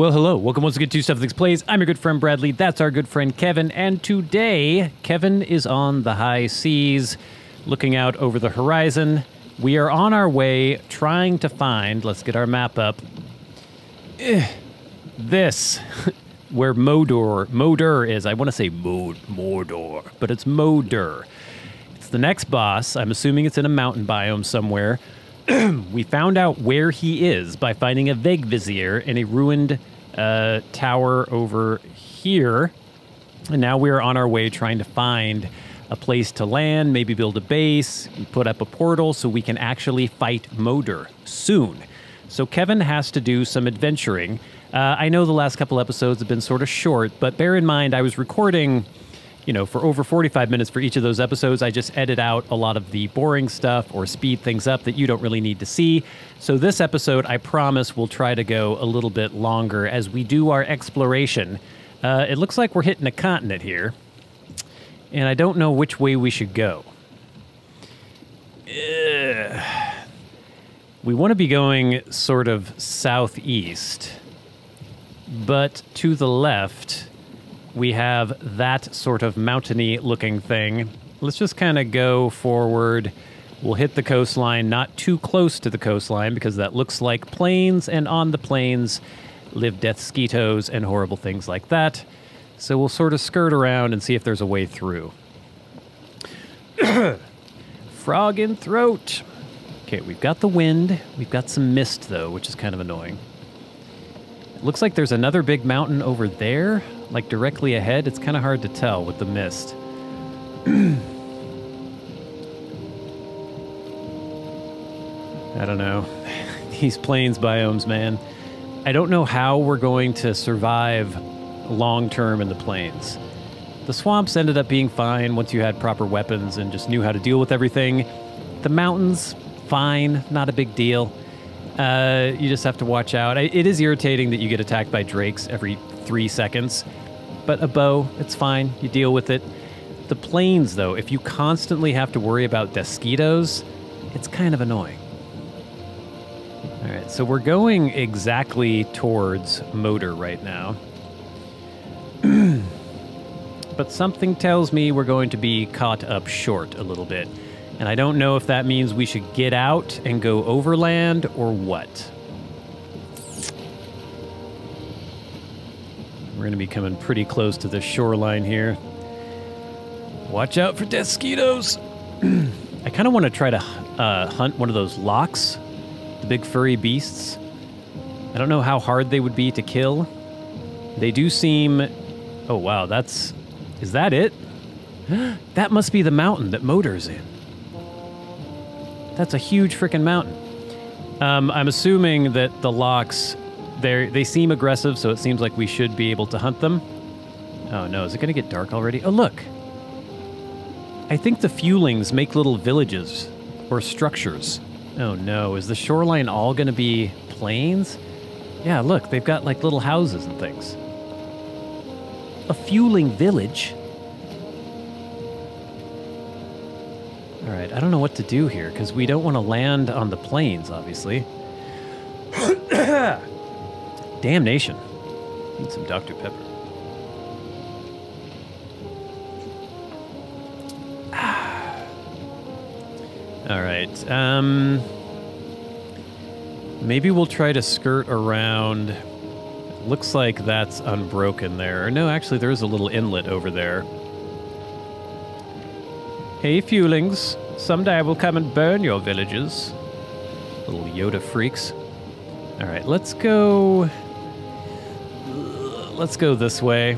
Well, hello. Welcome once again to Stuff Things Plays. I'm your good friend Bradley. That's our good friend Kevin. And today, Kevin is on the high seas, looking out over the horizon. We are on our way trying to find, let's get our map up, eh, this, where Modor, Moder is. I want to say Mod, Mordor, but it's Moder. It's the next boss. I'm assuming it's in a mountain biome somewhere. we found out where he is by finding a vague Vegvisir in a ruined uh, tower over here. And now we're on our way trying to find a place to land, maybe build a base, put up a portal so we can actually fight Moder soon. So Kevin has to do some adventuring. Uh, I know the last couple episodes have been sort of short, but bear in mind I was recording you know, for over 45 minutes for each of those episodes, I just edit out a lot of the boring stuff or speed things up that you don't really need to see. So this episode, I promise, will try to go a little bit longer as we do our exploration. Uh, it looks like we're hitting a continent here, and I don't know which way we should go. Ugh. We want to be going sort of southeast, but to the left we have that sort of mountainy looking thing. Let's just kind of go forward. We'll hit the coastline, not too close to the coastline because that looks like plains, and on the plains live death skeetos and horrible things like that. So we'll sort of skirt around and see if there's a way through. Frog in throat. Okay, we've got the wind. We've got some mist, though, which is kind of annoying. It looks like there's another big mountain over there like directly ahead, it's kind of hard to tell with the mist. I don't know. These plains biomes, man. I don't know how we're going to survive long term in the plains. The swamps ended up being fine once you had proper weapons and just knew how to deal with everything. The mountains, fine, not a big deal. Uh, you just have to watch out. It is irritating that you get attacked by drakes every three seconds, but a bow, it's fine. You deal with it. The plains, though, if you constantly have to worry about mosquitoes, it's kind of annoying. All right, so we're going exactly towards Moder right now. but something tells me we're going to be caught up short a little bit. And I don't know if that means we should get out and go overland or what. We're going to be coming pretty close to the shoreline here. Watch out for death. I kind of want to try to uh, hunt one of those lox, the big furry beasts. I don't know how hard they would be to kill. They do seem. Oh, wow, that's. Is that it? that must be the mountain that Moder's in. That's a huge freaking mountain. Um, I'm assuming that the lox they they seem aggressive, so it seems like we should be able to hunt them. Oh no, is it going to get dark already? Oh look. I think the Fulings make little villages or structures. Oh no, is the shoreline all going to be plains? Yeah, look, they've got like little houses and things. A Fuling village? All right, I don't know what to do here because we don't want to land on the plains, obviously. Damnation. Need some Dr. Pepper. All right. Um, maybe we'll try to skirt around. Looks like that's unbroken there. No, actually, there is a little inlet over there. Hey, Fulings. Someday I will come and burn your villages. Little Yoda freaks. All right, let's go let's go this way.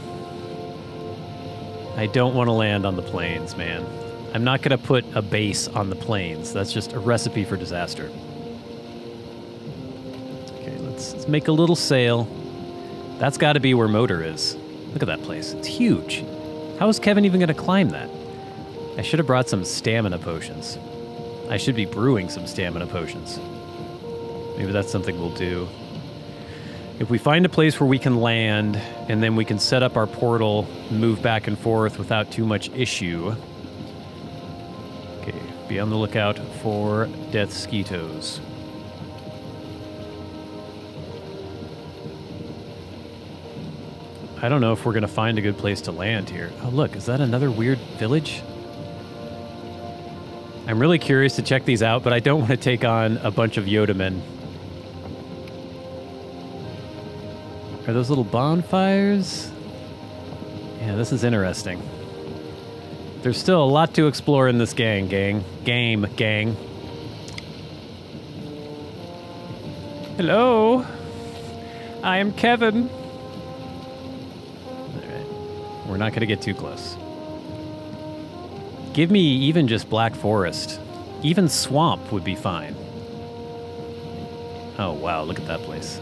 I don't want to land on the plains, man. I'm not going to put a base on the plains. That's just a recipe for disaster. Okay, let's, let's make a little sail. That's got to be where Moder is. Look at that place. It's huge. How is Kevin even going to climb that? I should have brought some stamina potions. I should be brewing some stamina potions. Maybe that's something we'll do. If we find a place where we can land and then we can set up our portal, move back and forth without too much issue. Okay, be on the lookout for death skeetos. I don't know if we're going to find a good place to land here. Oh, look, is that another weird village? I'm really curious to check these out, but I don't want to take on a bunch of Yodamen. Are those little bonfires? Yeah, this is interesting. There's still a lot to explore in this gang, gang. Game, gang. Hello. I am Kevin. Alright. We're not to get too close. Give me even just Black Forest. Even Swamp would be fine. Oh, wow, look at that place.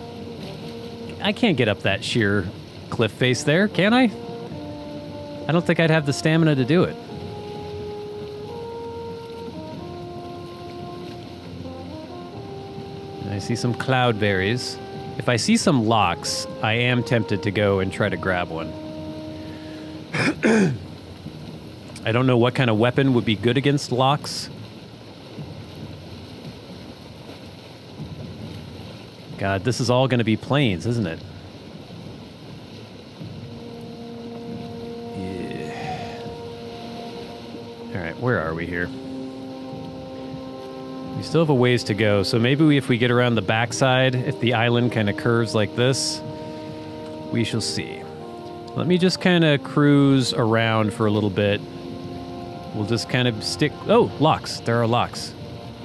I can't get up that sheer cliff face there, can I? I don't think I'd have the stamina to do it. I see some cloudberries. If I see some lox, I am tempted to go and try to grab one. I don't know what kind of weapon would be good against lox. God, this is all going to be plains, isn't it? Yeah. All right, where are we here? We still have a ways to go, so maybe if we get around the backside, if the island kind of curves like this, we shall see. Let me just kind of cruise around for a little bit. We'll just kind of stick... Oh, lox. There are lox.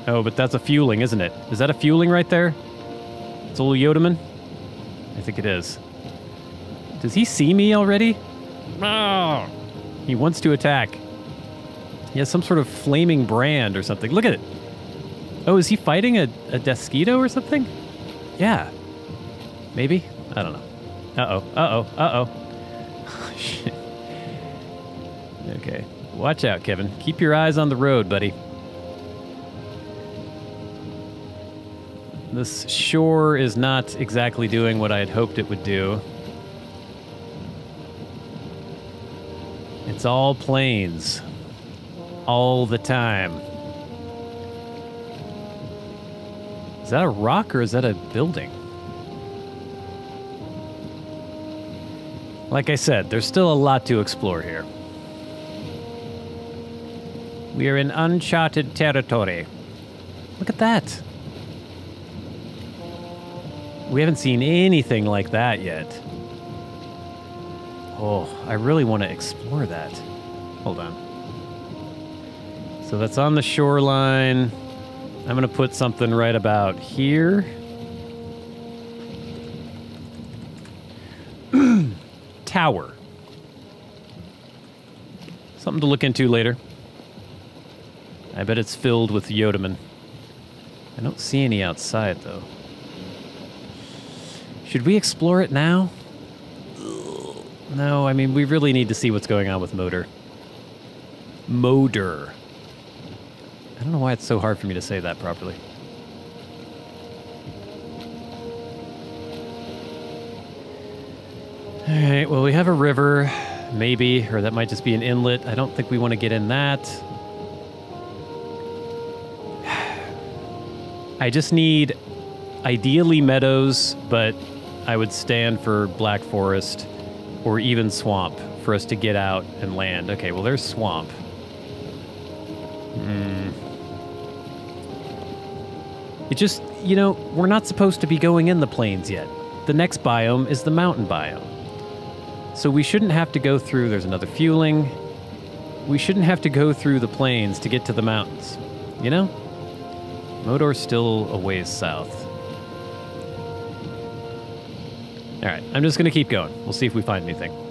Oh, but that's a Fuling, isn't it? Is that a Fuling right there? It's little Yodaman? I think it is. Does he see me already? Oh, he wants to attack. He has some sort of flaming brand or something. Look at it. Oh, is he fighting a, a Deathsquito or something? Yeah. Maybe? I don't know. Uh-oh. Uh-oh. Uh-oh. Shit. Okay. Watch out, Kevin. Keep your eyes on the road, buddy. This shore is not exactly doing what I had hoped it would do. It's all plains. All the time. Is that a rock or is that a building? Like I said, there's still a lot to explore here. We are in uncharted territory. Look at that. We haven't seen anything like that yet. Oh, I really want to explore that. Hold on. So that's on the shoreline. I'm going to put something right about here. Tower. Something to look into later. I bet it's filled with Yodaman. I don't see any outside, though. Should we explore it now? No, I mean, we really need to see what's going on with Motor. Motor. I don't know why it's so hard for me to say that properly. All right, well, we have a river, maybe, or that might just be an inlet. I don't think we want to get in that. I just need ideally meadows, but I would stand for Black Forest or even swamp for us to get out and land. Okay, well, there's swamp. Hmm. It just, you know, we're not supposed to be going in the plains yet. The next biome is the mountain biome. So we shouldn't have to go through, there's another Fuling. We shouldn't have to go through the plains to get to the mountains. You know? Modor's still a ways south. All right, I'm just going to keep going. We'll see if we find anything.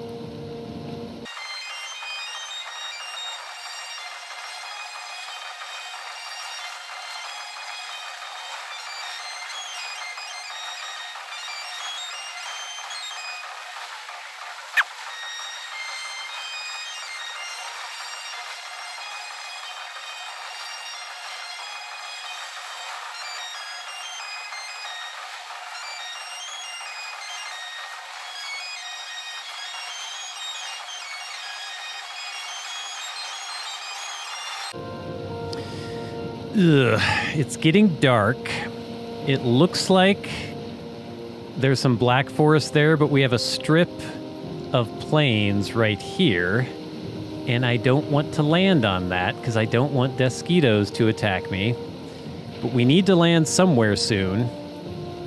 It's getting dark. It looks like there's some black forest there, but we have a strip of plains right here, and I don't want to land on that because I don't want Deathsquitos to attack me. But we need to land somewhere soon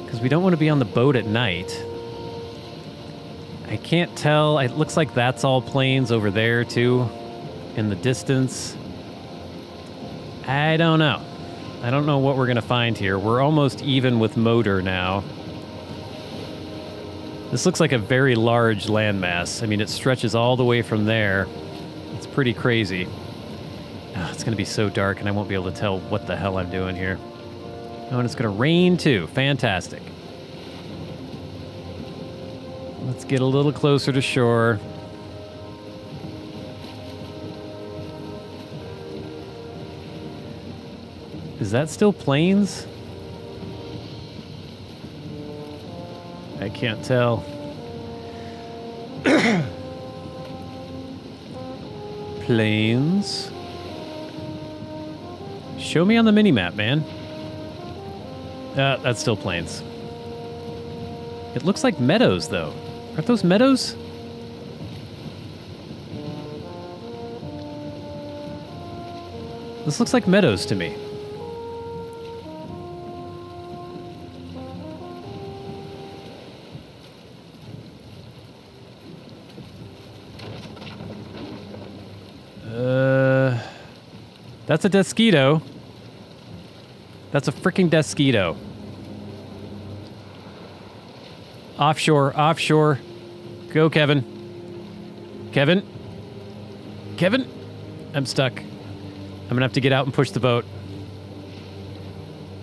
because we don't want to be on the boat at night. I can't tell. It looks like that's all plains over there, too, in the distance. I don't know. I don't know what we're going to find here. We're almost even with Moder now. This looks like a very large landmass. I mean, it stretches all the way from there. It's pretty crazy. Oh, it's going to be so dark, and I won't be able to tell what the hell I'm doing here. Oh, and it's going to rain, too. Fantastic. Let's get a little closer to shore. Is that still plains? I can't tell. Plains. Show me on the minimap, man. Uh, that's still plains. It looks like meadows, though. Aren't those meadows? This looks like meadows to me. That's a Deathsquito. That's a freaking Deathsquito. Offshore, offshore. Go, Kevin. Kevin? Kevin? I'm stuck. I'm gonna have to get out and push the boat.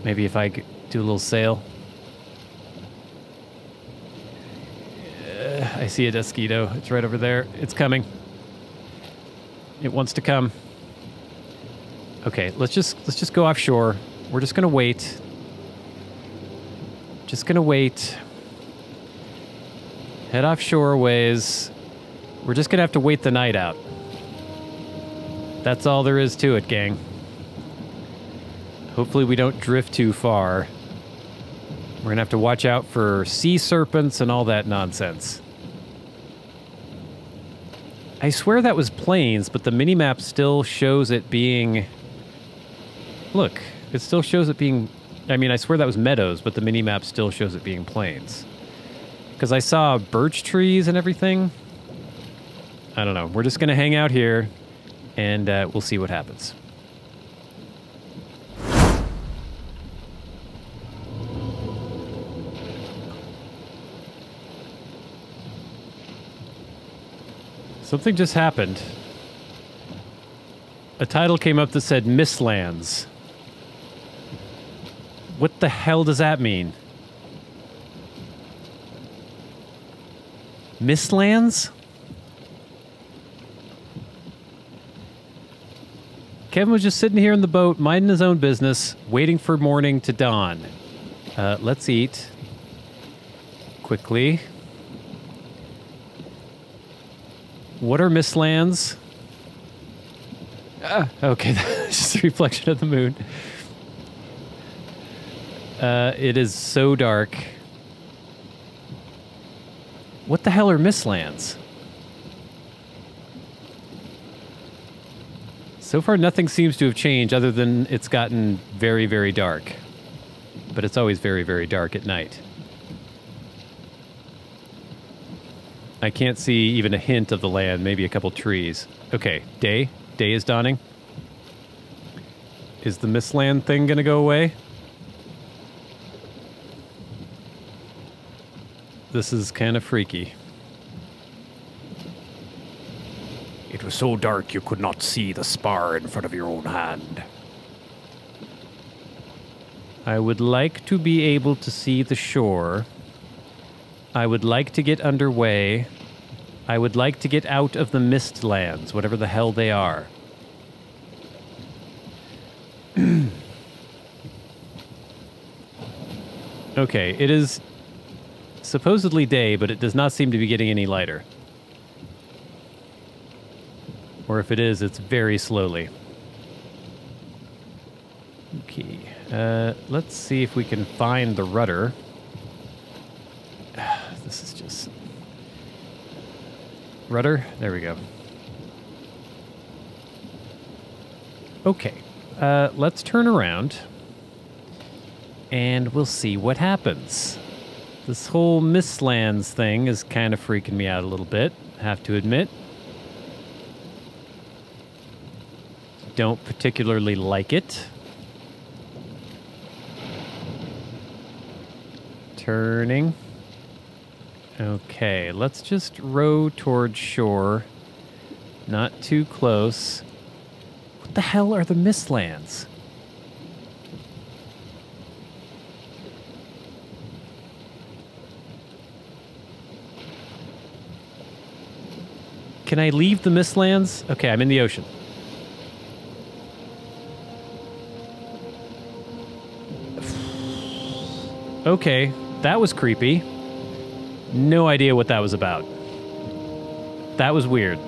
Maybe if I do a little sail. Uh, I see a Deathsquito. It's right over there. It's coming. It wants to come. Okay, let's just let's just go offshore. We're just gonna wait. Just gonna wait. Head offshore ways. We're just gonna have to wait the night out. That's all there is to it, gang. Hopefully we don't drift too far. We're gonna have to watch out for sea serpents and all that nonsense. I swear that was plains, but the minimap still shows it being... Look, it still shows it being... I mean, I swear that was meadows, but the mini map still shows it being plains. Because I saw birch trees and everything. I don't know. We're just going to hang out here, and uh, we'll see what happens. Something just happened. A title came up that said Mistlands. What the hell does that mean? Mistlands? Kevin was just sitting here in the boat, minding his own business, waiting for morning to dawn. Uh, let's eat. Quickly. What are Mistlands? Ah, okay, that's just a reflection of the moon. Uh, it is so dark. What the hell are Mistlands? So far, nothing seems to have changed other than it's gotten very, very dark. But it's always very, very dark at night. I can't see even a hint of the land, maybe a couple trees. Okay, day. Day is dawning. Is the Mistland thing going to go away? This is kind of freaky. It was so dark you could not see the spar in front of your own hand. I would like to be able to see the shore. I would like to get underway. I would like to get out of the Mistlands, whatever the hell they are. okay, it is supposedly day, but it does not seem to be getting any lighter. Or if it is, it's very slowly. Okay, uh, let's see if we can find the rudder. this is just... Rudder? There we go. Okay. Uh, let's turn around and we'll see what happens. This whole Mistlands thing is kind of freaking me out a little bit, have to admit. Don't particularly like it. Turning. Okay, let's just row towards shore. Not too close. What the hell are the Mistlands? Can I leave the Mistlands? Okay, I'm in the ocean. Okay, that was creepy. No idea what that was about. That was weird.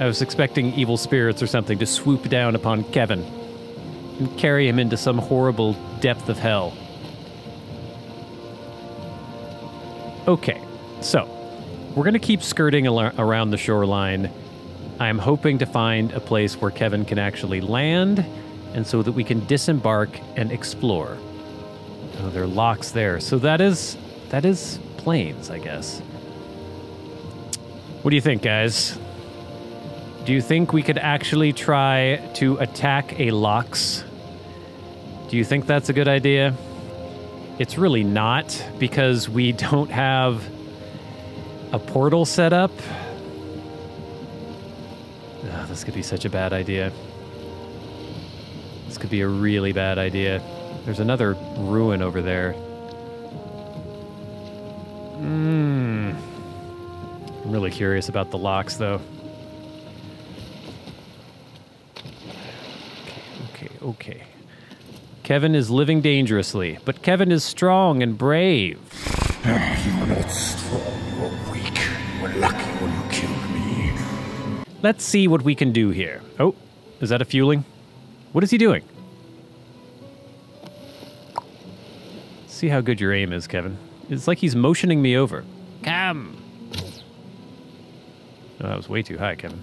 I was expecting evil spirits or something to swoop down upon Kevin and carry him into some horrible depth of hell. Okay, so we're going to keep skirting around the shoreline. I'm hoping to find a place where Kevin can actually land and so that we can disembark and explore. Oh, there are lox there. So that is that is plains, I guess. What do you think, guys? Do you think we could actually try to attack a lox? Do you think that's a good idea? It's really not because we don't have a portal set up. Ugh, this could be such a bad idea. This could be a really bad idea. There's another ruin over there. Hmm. I'm really curious about the lox, though. Okay, okay, okay. Kevin is living dangerously, but Kevin is strong and brave. Let's see what we can do here. Oh, is that a Fuling? What is he doing? See how good your aim is, Kevin. It's like he's motioning me over. Come. Oh, that was way too high, Kevin.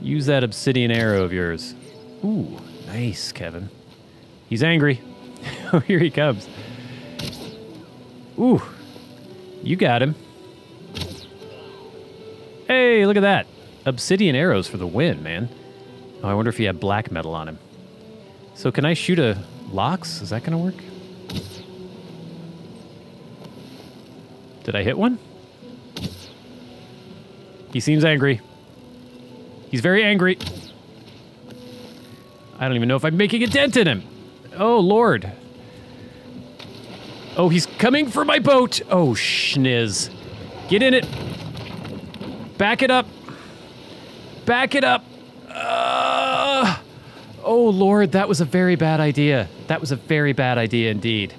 Use that obsidian arrow of yours. Ooh, nice, Kevin. He's angry. oh, here he comes. Ooh, you got him. Hey, look at that. Obsidian arrows for the win, man. Oh, I wonder if he had black metal on him. So can I shoot a lox? Is that going to work? Did I hit one? He seems angry. He's very angry. I don't even know if I'm making a dent in him. Oh, Lord. Oh, he's coming for my boat. Oh, schniz. Get in it. Back it up. Back it up. Uh, oh, Lord, that was a very bad idea. That was a very bad idea indeed.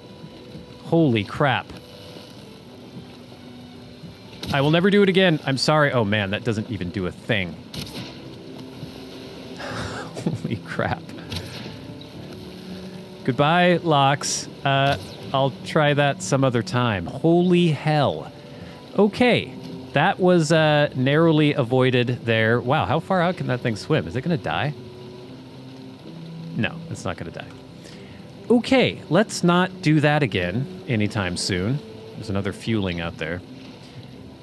Holy crap. I will never do it again. I'm sorry. Oh, man, that doesn't even do a thing. Holy crap. Goodbye, Lox. Uh, I'll try that some other time. Holy hell. Okay, that was uh, narrowly avoided there. Wow, how far out can that thing swim? Is it going to die? No, it's not going to die. Okay, let's not do that again anytime soon. There's another Fuling out there.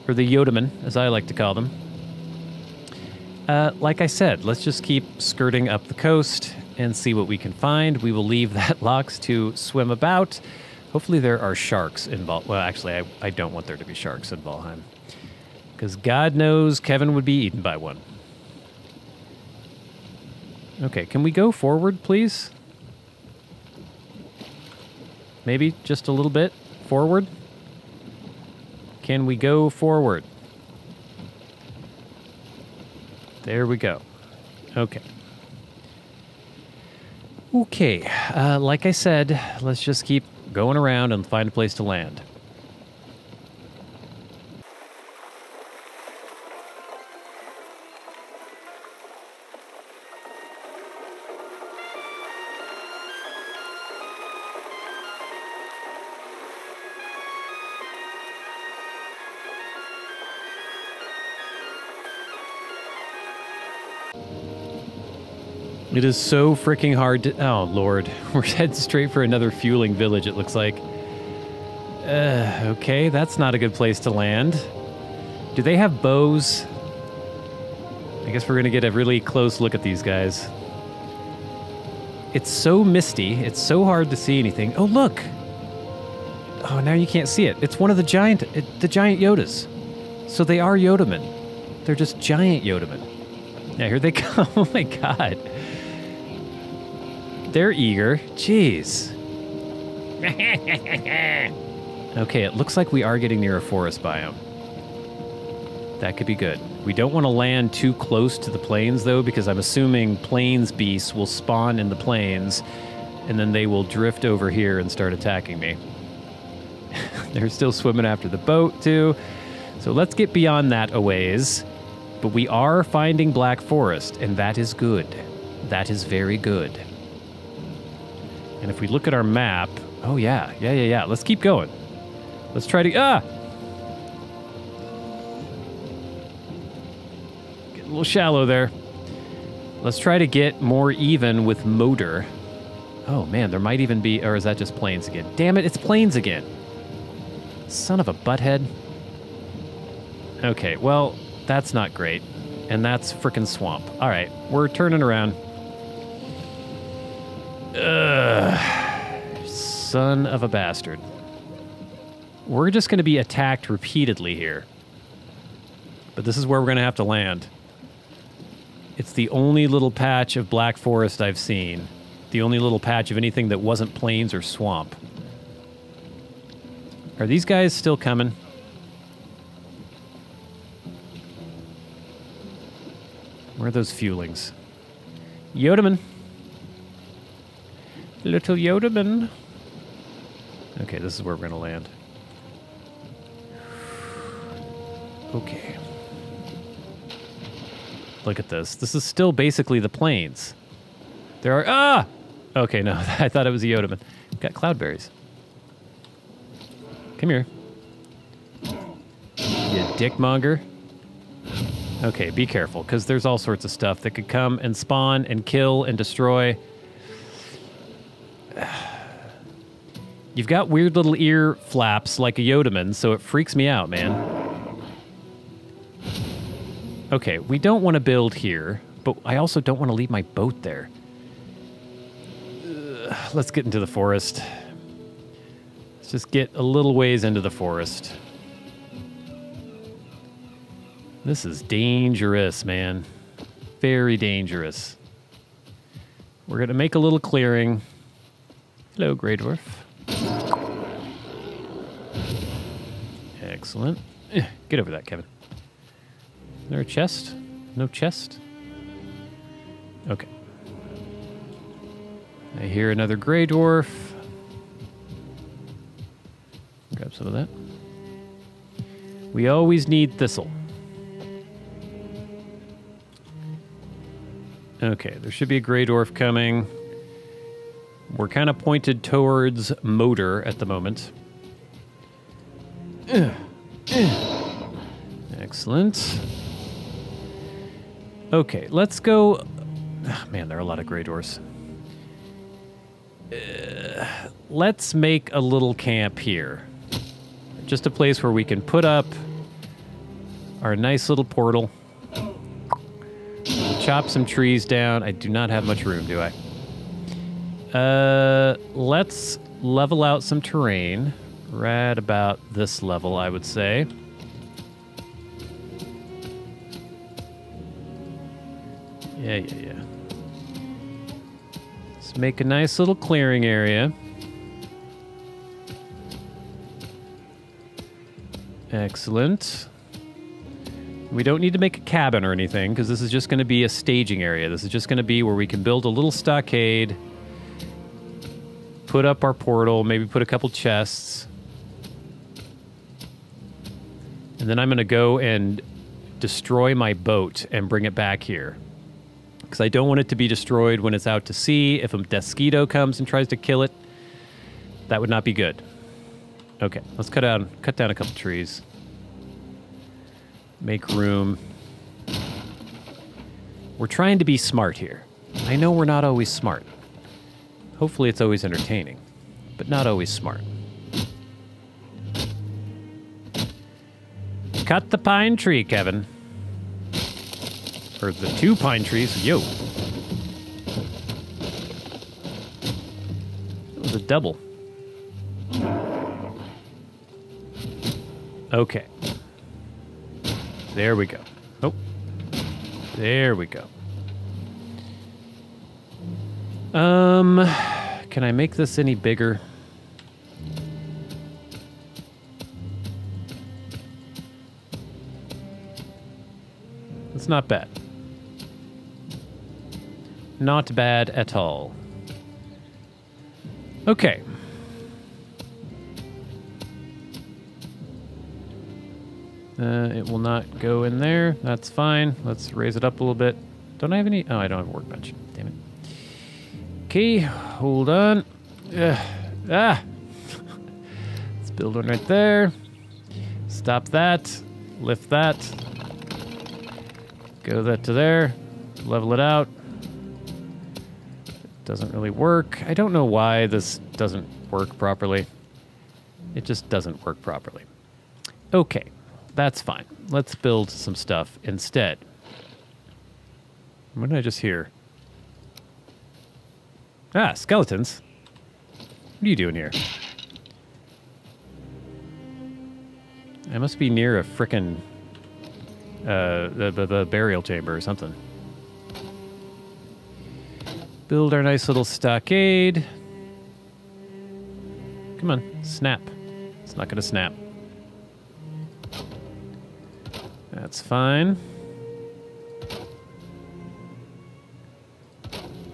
Or the Yodaman, as I like to call them. Uh, like I said, let's just keep skirting up the coast and see what we can find. We will leave that lox to swim about. Hopefully there are sharks in Val. Well, actually, I, I don't want there to be sharks in Valheim. Because God knows Kevin would be eaten by one. Okay, can we go forward, please? Maybe just a little bit forward? Can we go forward? There we go. Okay. Okay, uh, like I said, let's just keep going around and find a place to land. It is so freaking hard to. Oh, Lord. We're heading straight for another Fuling village, it looks like. Uh, okay, that's not a good place to land. Do they have bows? I guess we're going to get a really close look at these guys. It's so misty. It's so hard to see anything. Oh, look. Oh, now you can't see it. It's one of the giant, it, the giant Yodas. So they are Yodamen. They're just giant Yodamen. Yeah, here they come. oh my god. They're eager. Jeez. okay, it looks like we are getting near a forest biome. That could be good. We don't want to land too close to the plains, though, because I'm assuming plains beasts will spawn in the plains, and then they will drift over here and start attacking me. They're still swimming after the boat, too. So let's get beyond that a ways. But we are finding Black Forest, and that is good. That is very good. And if we look at our map, oh yeah, yeah, yeah, yeah. Let's keep going. Let's try to ah. Get a little shallow there. Let's try to get more even with Moder. Oh man, there might even be, or is that just plains again? Damn it, it's plains again. Son of a butthead. Okay, well, that's not great. And that's frickin' swamp. All right, we're turning around. Son of a bastard. We're just going to be attacked repeatedly here. But this is where we're going to have to land. It's the only little patch of black forest I've seen. The only little patch of anything that wasn't plains or swamp. Are these guys still coming? Where are those Fulings? Yodaman. Little Yodaman. Okay, this is where we're going to land. Okay. Look at this. This is still basically the plains. There are... Ah! Okay, no. I thought it was a Yodaman. Got cloudberries. Come here. You dickmonger. Okay, be careful, because there's all sorts of stuff that could come and spawn and kill and destroy. You've got weird little ear flaps like a Yodaman, so it freaks me out, man. Okay, we don't want to build here, but I also don't want to leave my boat there. Let's get into the forest. Let's just get a little ways into the forest. This is dangerous, man. Very dangerous. We're going to make a little clearing. Hello, Grey Dwarf. Excellent. Eh, get over that, Kevin. Is there a chest? No chest? Okay. I hear another Grey Dwarf. Grab some of that. We always need thistle. Okay, there should be a Grey Dwarf coming. We're kind of pointed towards Moder at the moment. Excellent. Okay, let's go. Oh, man, there are a lot of Grey Dwarfs. Uh, let's make a little camp here. Just a place where we can put up our nice little portal chop some trees down. I do not have much room, do I? Uh, let's level out some terrain. Right about this level, I would say. Yeah, yeah, yeah. Let's make a nice little clearing area. Excellent. We don't need to make a cabin or anything because this is just going to be a staging area. This is just going to be where we can build a little stockade, put up our portal, maybe put a couple chests. And then I'm going to go and destroy my boat and bring it back here. Because I don't want it to be destroyed when it's out to sea. If a mosquito comes and tries to kill it, that would not be good. Okay, let's cut down, cut down a couple trees. Make room. We're trying to be smart here. I know we're not always smart. Hopefully, it's always entertaining, but not always smart. Cut the pine tree, Kevin. Or the two pine trees. Yo. It was a double. Okay. There we go. Oh. There we go. Um, can I make this any bigger? It's not bad. Not bad at all. Okay. Uh, it will not go in there. That's fine. Let's raise it up a little bit. Don't I have any? Oh, I don't have a workbench. Damn it. Okay, hold on. Ugh. Ah! Let's build one right there. Stop that. Lift that. Go that to there. Level it out. Doesn't really work. I don't know why this doesn't work properly. It just doesn't work properly. Okay, that's fine. Let's build some stuff instead. What did I just hear? Ah, skeletons. What are you doing here? I must be near a frickin' uh, the, the, the burial chamber or something. Build our nice little stockade. Come on, snap. It's not gonna snap. That's fine.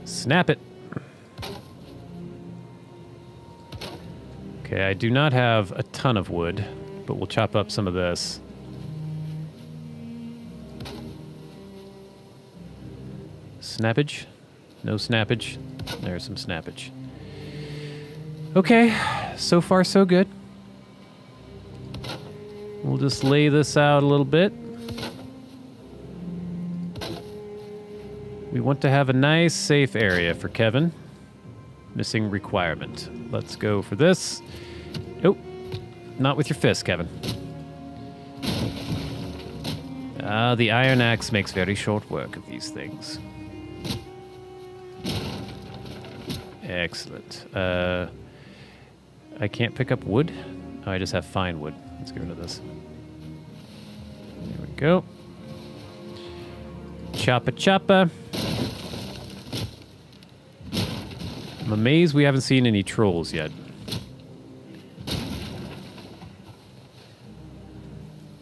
Snap it. Okay, I do not have a ton of wood, but we'll chop up some of this. Snappage? No snappage. There's some snappage. Okay, so far so good. We'll just lay this out a little bit. We want to have a nice, safe area for Kevin. Missing requirement. Let's go for this. Not with your fist, Kevin. Ah, the iron axe makes very short work of these things. Excellent. Uh, I can't pick up wood? Oh, I just have fine wood. Let's get rid of this. There we go. Choppa choppa. I'm amazed we haven't seen any trolls yet.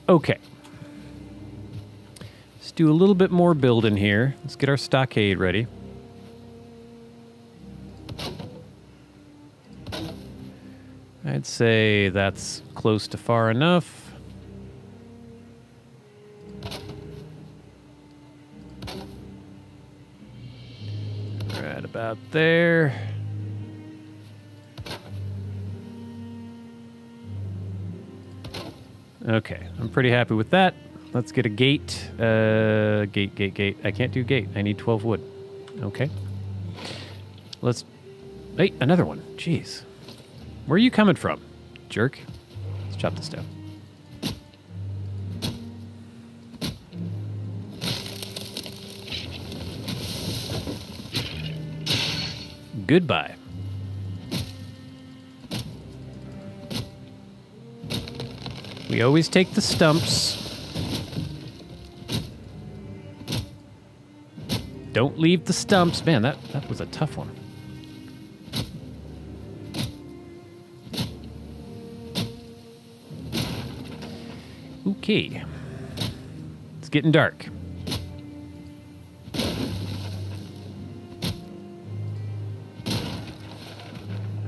Okay. Let's do a little bit more building here. Let's get our stockade ready. I'd say that's close to far enough. Right about there. Okay, I'm pretty happy with that. Let's get a gate. Uh, gate, gate, gate. I can't do gate. I need 12 wood. Okay. Let's... Hey, another one. Jeez. Where are you coming from, jerk? Let's chop this down. Goodbye. We always take the stumps. Don't leave the stumps. Man, that, that was a tough one. Okay. It's getting dark. All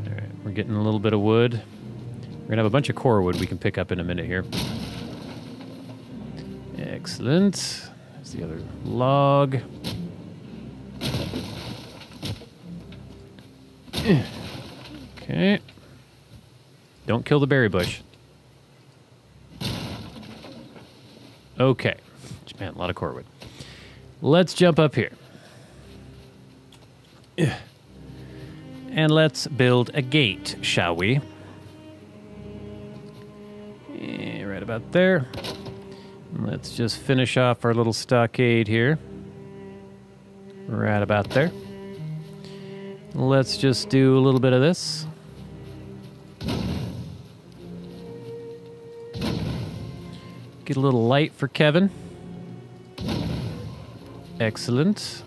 right, we're getting a little bit of wood. We're gonna have a bunch of core wood we can pick up in a minute here. Excellent. There's the other log. Okay. Don't kill the berry bush. Okay. Man, a lot of core wood. Let's jump up here. And let's build a gate, shall we? About there. Let's just finish off our little stockade here. Right about there. Let's just do a little bit of this. Get a little light for Kevin. Excellent.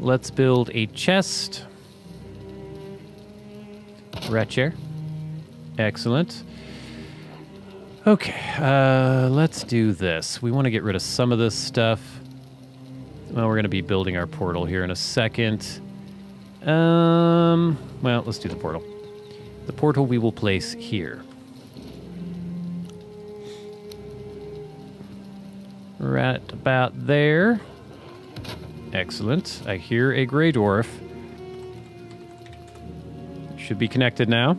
Let's build a chest. Rat chair. Excellent. Okay, uh, let's do this. We want to get rid of some of this stuff. Well, we're going to be building our portal here in a second. Um, well, let's do the portal. The portal we will place here. Right about there. Excellent. I hear a Grey Dwarf. Should be connected now.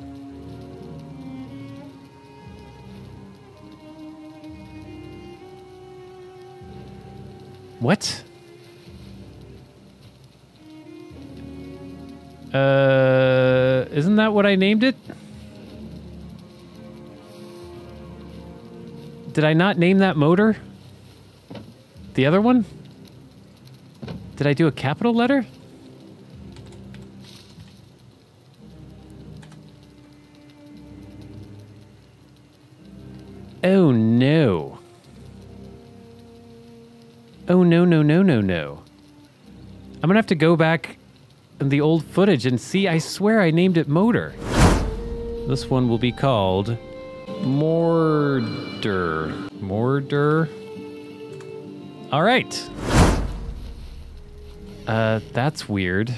What? Uh, isn't that what I named it? Did I not name that Moder? The other one? Did I do a capital letter? No, no, no, no. I'm gonna have to go back in the old footage and see. I swear I named it Moder. This one will be called Morder. Morder. All right. Uh, that's weird.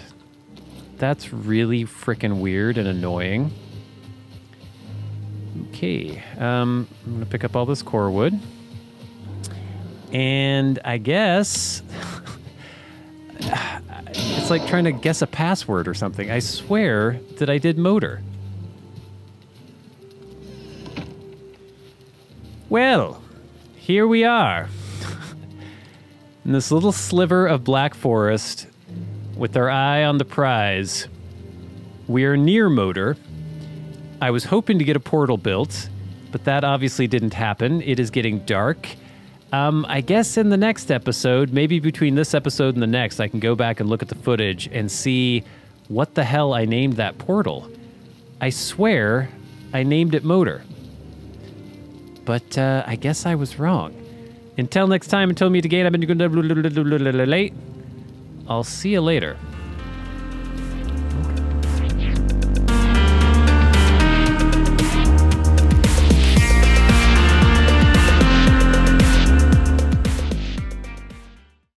That's really freaking weird and annoying. Okay, um, I'm gonna pick up all this core wood. And I guess it's like trying to guess a password or something. I swear that I did Moder. Well, here we are. In this little sliver of black forest, with our eye on the prize, we are near Moder. I was hoping to get a portal built, but that obviously didn't happen. It is getting dark. Um, I guess in the next episode, maybe between this episode and the next, I can go back and look at the footage and see what the hell I named that portal. I swear I named it Moder. But uh, I guess I was wrong. Until next time, until meet again, I've been late. I'll see you later.